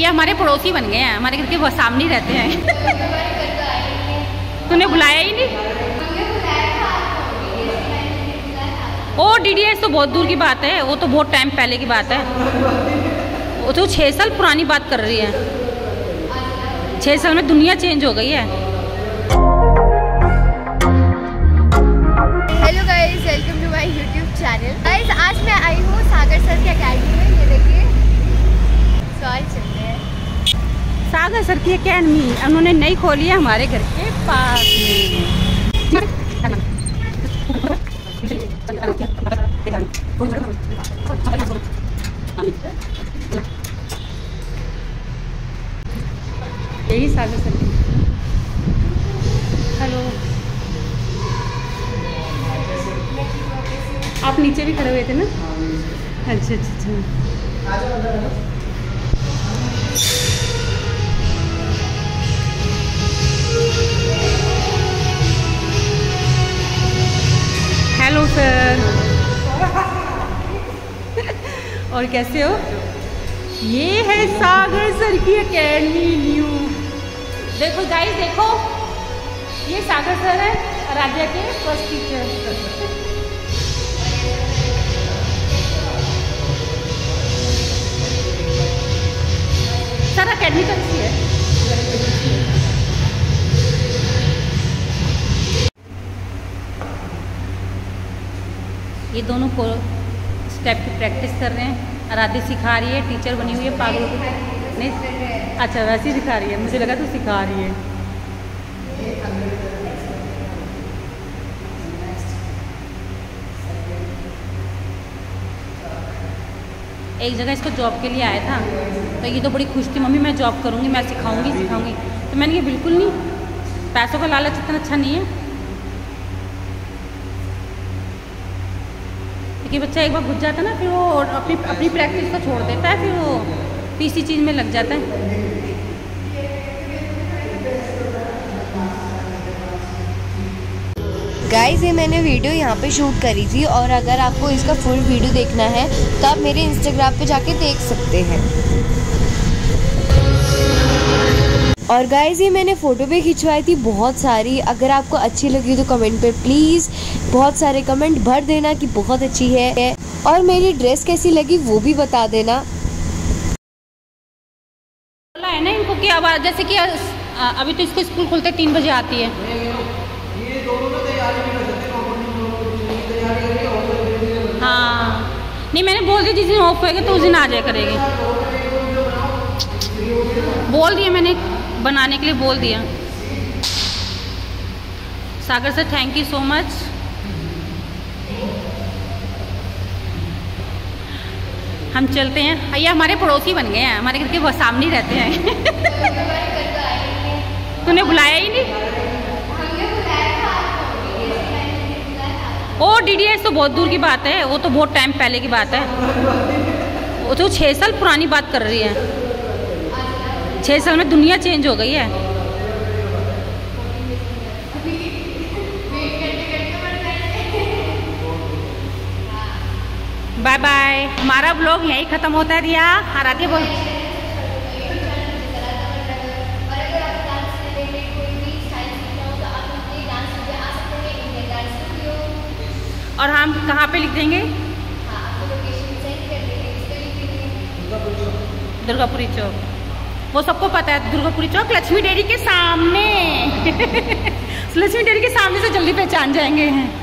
ये हमारे पड़ोसी बन गए हैं, हमारे घर के सामने रहते हैं। तूने बुलाया ही नहीं? ओ डी तो बहुत दूर की बात है, वो तो बहुत टाइम पहले की बात है। वो तो छः साल पुरानी बात कर रही है। छः साल में दुनिया चेंज हो गई है। Hello guys welcome to my YouTube channel guys आज मैं आई हूँ सागर सर के अकेडमी में, ये देखिए। सवाल चल रहे हैं। सागर सर की अकेडमी उन्होंने नई खोली है हमारे घर के पास में। यही सागर सर की। हेलो। आप नीचे भी खड़े हुए थे ना? अच्छा अच्छा अच्छा। हेलो सर और कैसे हो? ये है सागर सर की एकेडमी न्यू देखो गाइस देखो. ये सागर सर है राजा के फ़र्स्ट टीचर सर अकेडमी कौन सी है? ये दोनों को स्टेप की प्रैक्टिस कर रहे हैं। आराध्य सिखा रही है टीचर बनी हुई है, पागल नहीं अच्छा वैसे ही सिखा रही है। मुझे लगा तो सिखा रही है। एक जगह इसको जॉब के लिए आया था। तो ये तो बड़ी खुश थी, मम्मी, मैं जॉब करूँगी, मैं सिखाऊँगी सिखाऊँगी। तो मैंने ये बिल्कुल नहीं। पैसों का लालच इतना अच्छा नहीं है। कि बच्चा एक बार घुस जाता है ना, फिर वो अपनी अपनी प्रैक्टिस को छोड़ देता है, फिर वो तीसरी चीज़ में लग जाता है। गाइज़ ये मैंने वीडियो यहाँ पे शूट करी थी और अगर आपको इसका फुल वीडियो देखना है तो आप मेरे इंस्टाग्राम पे जाके देख सकते हैं। और गाइज़ ये मैंने फ़ोटो भी खिंचवाई थी बहुत सारी। अगर आपको अच्छी लगी तो कमेंट पे प्लीज़ बहुत सारे कमेंट भर देना कि बहुत अच्छी है। और मेरी ड्रेस कैसी लगी वो भी बता देना। है ना इनको कि अब जैसे कि अभी तो इसको स्कूल खुलते तीन बजे आती है। हाँ नहीं मैंने बोल दिया जिस दिन ऑफ़ होएगा तो उस दिन आ जाया करेगी। बोल दिया मैंने। बनाने के लिए बोल दिया। Sagar sir thank you so much हम चलते हैं। ये हमारे पड़ोसी बन गए हैं। हमारे घर के बहुत सामने रहते हैं। तूने बुलाया ही नहीं? ओ डी तो बहुत दूर की बात है। वो तो बहुत टाइम पहले की बात है। वो तो छः साल पुरानी बात कर रही है। छः साल में दुनिया चेंज हो गई है। बाय बाय हमारा ब्लॉग यहीं ख़त्म होता है रिया। आराध्य बोल। और हम कहाँ पे लिख देंगे। दुर्गापुरी चौक। वो सबको पता है, दुर्गापुरी चौक, लक्ष्मी डेयरी के सामने। लक्ष्मी डेयरी के सामने से जल्दी पहचान जाएँगे। हैं